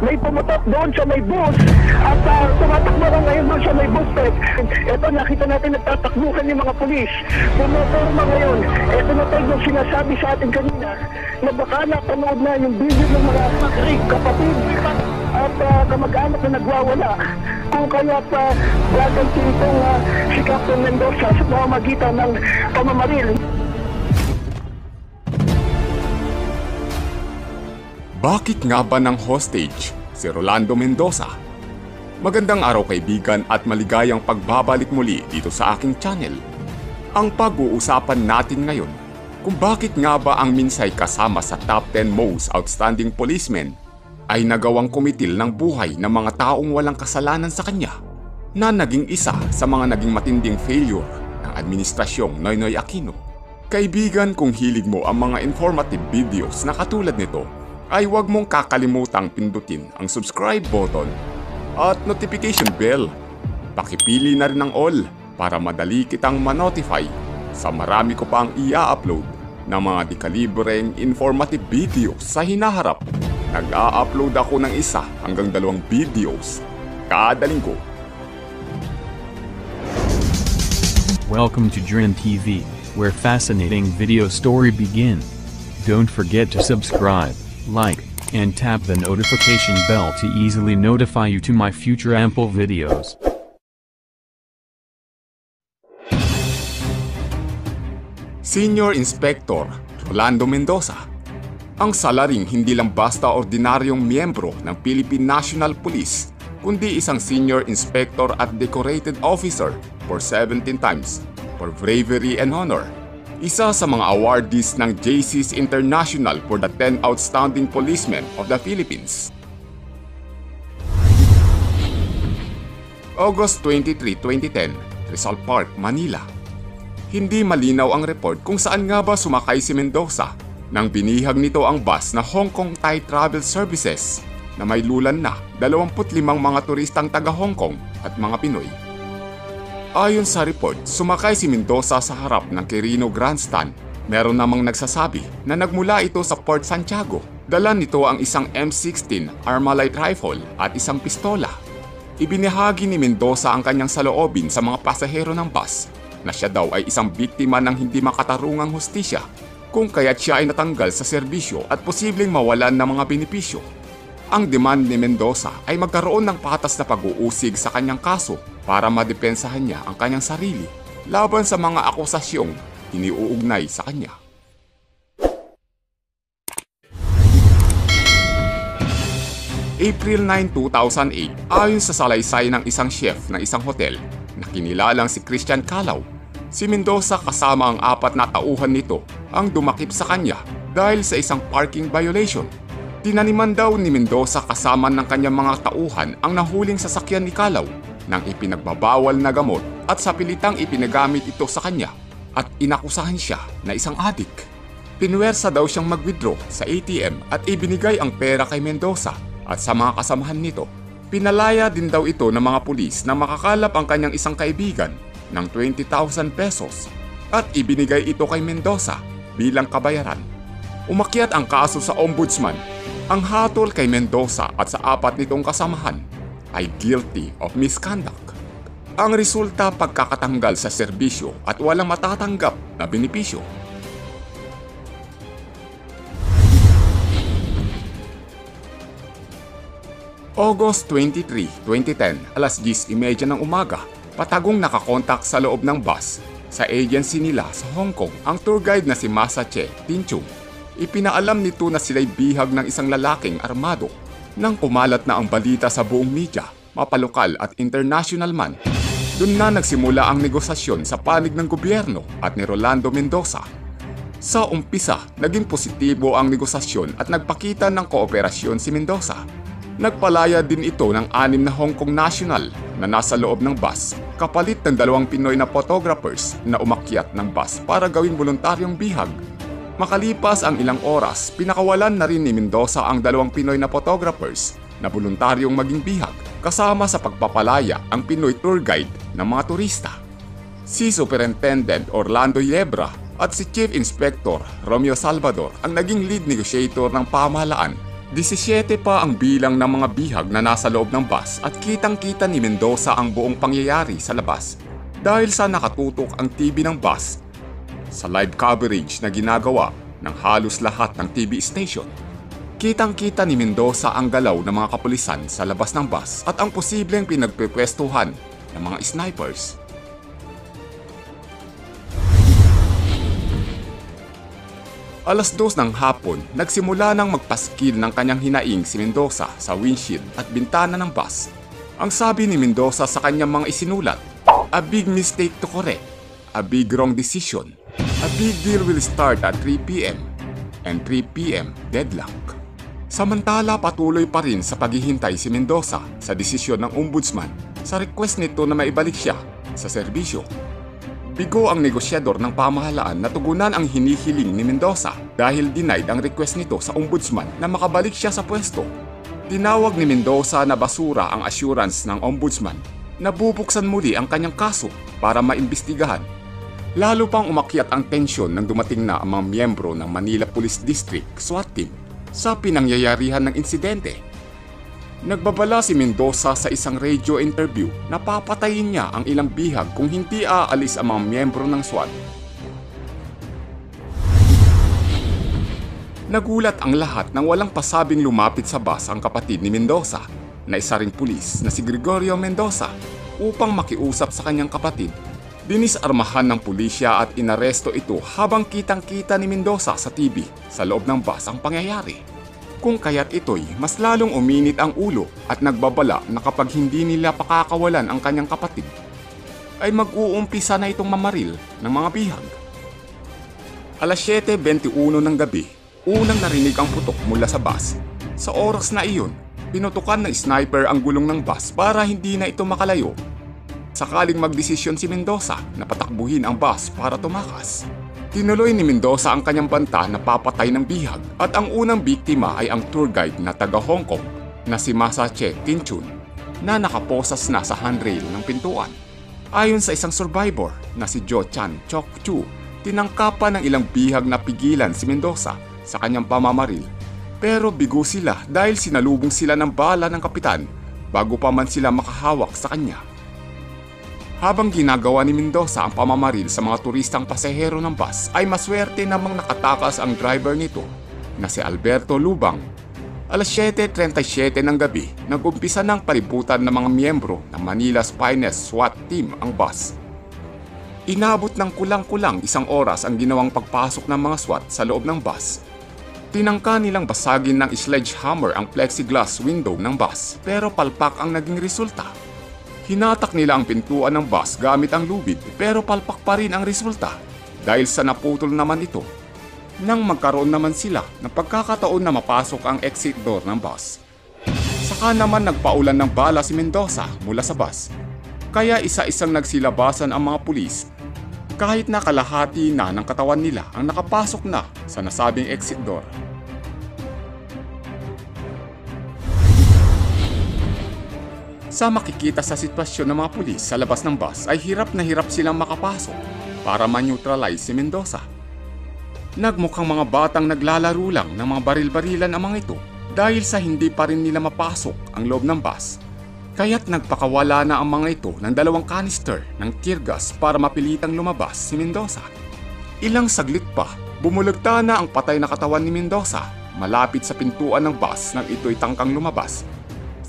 may pumutok doon sa may bus at uh, tumatakbo na ngayon doon sa may bus stop. Ito, nakita natin nagtatakbuhan yung mga pulis. Pumotorma ngayon. Ito na tayo yung sinasabi sa atin kanina na baka napanood na yung video ng mga kapatid at uh, kamag-anak na nagwawala. Kung kaya pa gaganti itong uh, si Captain Mendoza sa pamamagitan ng pamamaril. Bakit nga ba ng hostage si Rolando Mendoza? Magandang araw kaibigan at maligayang pagbabalik muli dito sa aking channel. Ang pag-uusapan natin ngayon kung bakit nga ba ang Minsay kasama sa top 10 most outstanding policemen ay nagawang kumitil ng buhay ng mga taong walang kasalanan sa kanya na naging isa sa mga naging matinding failure ng Administrasyong Noynoy Aquino. Kaibigan kung hilig mo ang mga informative videos na katulad nito, ay huwag mong kakalimutang pindutin ang subscribe button at notification bell. Pakipili na rin ang all para madali kitang manotify sa marami ko pang ia-upload ng mga dekalibreng informative videos sa hinaharap. Nag-a-upload ako ng isa hanggang dalawang videos kada linggo. Welcome to Drin TV, where fascinating video story begin. Don't forget to subscribe, like, and tap the notification bell to easily notify you to my future ample videos. Senior Inspector Rolando Mendoza. Ang salaring hindi lang basta ordinaryong miyembro ng Philippine National Police, kundi isang Senior Inspector at Decorated Officer for 17 times for bravery and honor. Isa sa mga awardees ng JC's International for the 10 Outstanding Policemen of the Philippines. August 23, 2010, Rizal Park, Manila. Hindi malinaw ang report kung saan nga ba sumakay si Mendoza nang binihag nito ang bus na Hong Kong Thai Travel Services na may lulan na 25 mga turistang taga Hong Kong at mga Pinoy. Ayon sa report, sumakay si Mendoza sa harap ng Quirino Grandstand. Meron namang nagsasabi na nagmula ito sa Port Santiago. Dala nito ang isang M16 Armalite rifle at isang pistola. Ibinahagi ni Mendoza ang kanyang saloobin sa mga pasahero ng bus na siya daw ay isang biktima ng hindi makatarungang hustisya kung kaya't siya ay natanggal sa serbisyo at posibleng mawalan ng mga benepisyo. Ang demand ni Mendoza ay magkaroon ng patas na pag-uusig sa kanyang kaso para madepensahan niya ang kanyang sarili laban sa mga akusasyong iniuugnay sa kanya. April 9, 2008, ayon sa salaysay ng isang chef ng isang hotel na kinilalang si Christian Calaw, si Mendoza kasama ang apat na tauhan nito ang dumakip sa kanya dahil sa isang parking violation. Tinaniman daw ni Mendoza kasama ng kanyang mga tauhan ang nahuling sasakyan ni Calaw nang ipinagbabawal na gamot at sa pilitang ipinagamit ito sa kanya at inakusahan siya na isang adik. Pinwersa daw siyang mag-withdraw sa ATM at ibinigay ang pera kay Mendoza at sa mga kasamahan nito. Pinalaya din daw ito ng mga pulis na makakalap ang kanyang isang kaibigan ng 20,000 pesos at ibinigay ito kay Mendoza bilang kabayaran. Umakyat ang kaso sa ombudsman. Ang hatol kay Mendoza at sa apat nitong kasamahan ay guilty of misconduct. Ang resulta pagkakatanggal sa serbisyo at walang matatanggap na benepisyo. August 23, 2010, alas 10.30 ng umaga, patagong nakakontak sa loob ng bus sa agency nila sa Hong Kong ang tour guide na si Masa Che Tinchung. Ipinaalam nito na sila'y bihag ng isang lalaking armado. Nang kumalat na ang balita sa buong media, mapalokal at international man, doon na nagsimula ang negosasyon sa panig ng gobyerno at ni Rolando Mendoza. Sa umpisa, naging positibo ang negosasyon at nagpakita ng kooperasyon si Mendoza. Nagpalaya din ito ng anim na Hong Kong national na nasa loob ng bus kapalit ng dalawang Pinoy na photographers na umakyat ng bus para gawing voluntaryong bihag. Makalipas ang ilang oras, pinakawalan na rin ni Mendoza ang dalawang Pinoy na photographers na voluntaryong maging bihag kasama sa pagpapalaya ang Pinoy tour guide ng mga turista. Si Superintendent Orlando Yebra at si Chief Inspector Romeo Salvador ang naging lead negotiator ng pamahalaan 17 pa ang bilang ng mga bihag na nasa loob ng bus at kitang-kita ni Mendoza ang buong pangyayari sa labas dahil sa nakatutok ang TV ng bus sa live coverage na ginagawa ng halos lahat ng TV station. Kitang-kita ni Mendoza ang galaw ng mga kapulisan sa labas ng bus at ang posibleng pinagpepwestuhan ng mga snipers. Alas dos ng hapon, nagsimula nang magpaskil ng kanyang hinaing si Mendoza sa windshield at bintana ng bus. Ang sabi ni Mendoza sa kanyang mga isinulat, A big mistake to correct, a big wrong decision, a big deal will start at 3pm, and 3pm deadlock. Samantala patuloy pa rin sa paghihintay si Mendoza sa desisyon ng ombudsman sa request nito na maibalik siya sa serbisyo. Bigo ang negosyador ng pamahalaan na tugunan ang hinihiling ni Mendoza dahil denied ang request nito sa ombudsman na makabalik siya sa pwesto. Tinawag ni Mendoza na basura ang assurance ng ombudsman na bubuksan muli ang kanyang kaso para maimbestigahan. Lalo pang umakyat ang tensyon nang dumating na ang mga miyembro ng Manila Police District SWAT team sa pinangyayarihan ng insidente. Nagbabala si Mendoza sa isang radio interview na papatayin niya ang ilang bihag kung hindi aalis ang mga miyembro ng SWAT. Nagulat ang lahat nang walang pasabing lumapit sa bus ang kapatid ni Mendoza na isa ring pulis na si Gregorio Mendoza upang makiusap sa kanyang kapatid. Dinisarmahan ng pulisya at inaresto ito habang kitang-kita ni Mendoza sa TV sa loob ng bus ang pangyayari. Kung kaya't ito'y mas lalong uminit ang ulo at nagbabala na kapag hindi nila pakakawalan ang kanyang kapatid, ay mag-uumpisa na itong mamaril ng mga bihag. Alas 7.21 ng gabi, unang narinig ang putok mula sa bus. Sa oras na iyon, pinutukan ng sniper ang gulong ng bus para hindi na ito makalayo. Sakaling magdesisyon si Mendoza na patakbuhin ang bus para tumakas. Tinuloy ni Mendoza ang kanyang banta na papatay ng bihag at ang unang biktima ay ang tour guide na taga Hong Kong na si Masache Tinchun na nakaposas na sa handrail ng pintuan. Ayon sa isang survivor na si Jo Chan Chok Chu, tinangkapan ng ilang bihag na pigilan si Mendoza sa kanyang pamamaril. Pero bigo sila dahil sinalubong sila ng bala ng kapitan bago pa man sila makahawak sa kanya. Habang ginagawa ni Mendoza ang pamamaril sa mga turistang pasahero ng bus ay maswerte namang nakatakas ang driver nito na si Alberto Lubang. Alas 7.37 ng gabi, nag-umpisa ng palibutan ng mga miyembro ng Manila's Finest SWAT Team ang bus. Inabot ng kulang-kulang isang oras ang ginawang pagpasok ng mga SWAT sa loob ng bus. Tinangka nilang basagin ng sledgehammer ang plexiglass window ng bus pero palpak ang naging resulta. Hinatak nila ang pintuan ng bus gamit ang lubid pero palpak pa rin ang resulta dahil sa naputol naman ito. Nang magkaroon naman sila ng pagkakataon na mapasok ang exit door ng bus. Saka naman nagpaulan ng bala si Mendoza mula sa bus. Kaya isa-isang nagsilabasan ang mga pulis kahit na kalahati na ng katawan nila ang nakapasok na sa nasabing exit door. Sa makikita sa sitwasyon ng mga pulis sa labas ng bus ay hirap na hirap silang makapasok para ma-neutralize si Mendoza. Nagmukhang mga batang naglalaro lang ng mga baril-barilan ang mga ito dahil sa hindi pa rin nila mapasok ang loob ng bus. Kaya't nagpakawala na ang mga ito ng dalawang canister ng tear gas para mapilitang lumabas si Mendoza. Ilang saglit pa, bumulagta na ang patay na katawan ni Mendoza malapit sa pintuan ng bus nang ito'y tangkang lumabas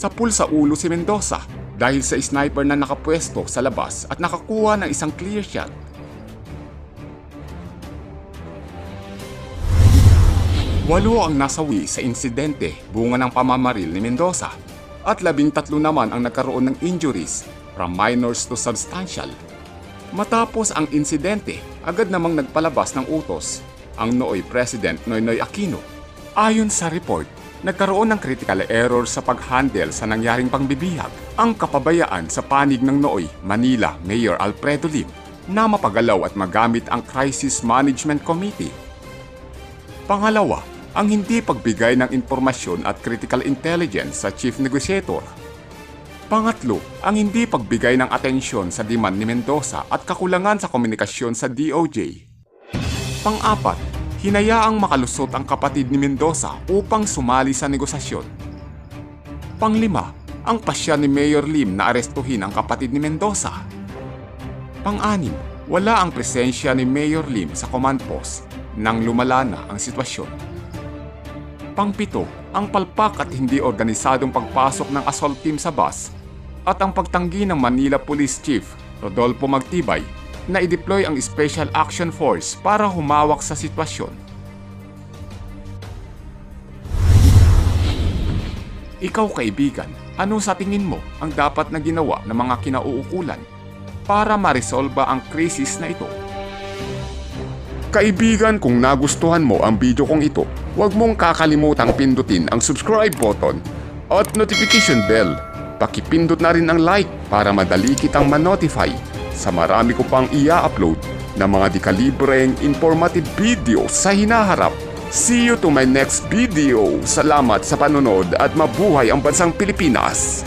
Sa ulo si Mendoza dahil sa sniper na nakapwesto sa labas at nakakuha ng isang clear shot. Walo ang nasawi sa insidente bunga ng pamamaril ni Mendoza at labing tatlo naman ang nagkaroon ng injuries from minors to substantial. Matapos ang insidente, agad namang nagpalabas ng utos ang Nooy President Noynoy Aquino. Ayon sa report, nagkaroon ng critical error sa pag-handle sa nangyaring pangbibihag ang kapabayaan sa panig ng Nooy, Manila Mayor Alfredo Lim na mapagalaw at magamit ang Crisis Management Committee. Pangalawa, ang hindi pagbigay ng impormasyon at critical intelligence sa Chief Negotiator. Pangatlo, ang hindi pagbigay ng atensyon sa demand ni Mendoza at kakulangan sa komunikasyon sa DOJ. Pang-apat, hinayaang makalusot ang kapatid ni Mendoza upang sumali sa negosasyon. Panglima, ang pasya ni Mayor Lim na arestuhin ang kapatid ni Mendoza. Pang-anim, wala ang presensya ni Mayor Lim sa command post nang lumala na ang sitwasyon. Pangpito, ang palpak at hindi organisadong pagpasok ng assault team sa bus at ang pagtanggi ng Manila Police Chief Rodolfo Magtibay na i-deploy ang Special Action Force para humawak sa sitwasyon. Ikaw kaibigan, ano sa tingin mo ang dapat na ginawa ng mga kinauukulan para maresolba ang krisis na ito? Kaibigan, kung nagustuhan mo ang video kong ito, huwag mong kakalimutang pindutin ang subscribe button at notification bell. Pakipindot na rin ang like para madali kitang ma-notify sa marami ko pang ia-upload na mga dekalibreng informative video sa hinaharap. See you to my next video. Salamat sa panonood at mabuhay ang bansang Pilipinas!